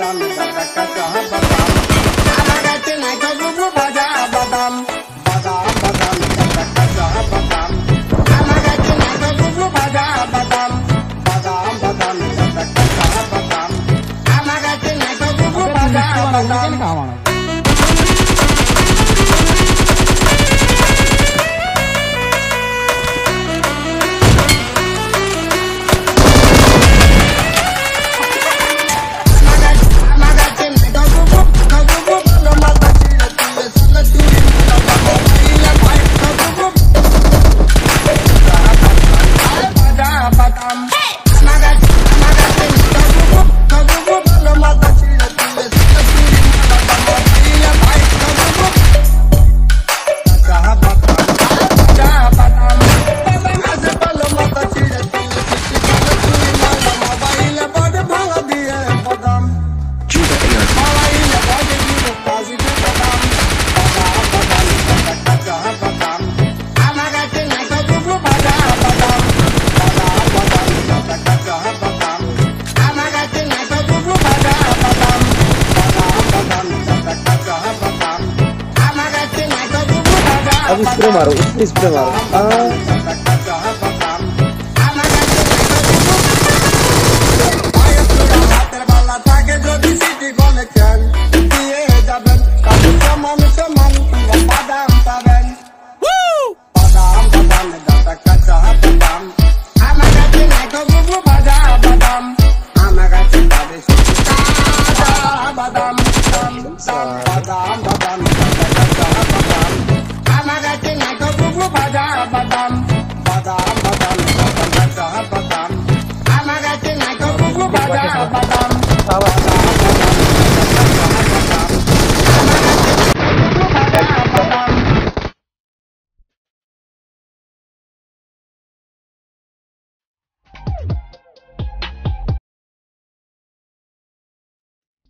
বাদাম কাঁচা কাঁচা বাদাম। আমার গাছে নাই তবু ভাজা বাদাম। বাদাম বাদাম কাঁচা আমার গাছে নাই তবু ভাজা বাদাম। বাদাম বাদাম কাঁচা আমার গাছে নাই তবু ভাজা अब स्प्रे मारो स्प्रे मारो। आ 好吧。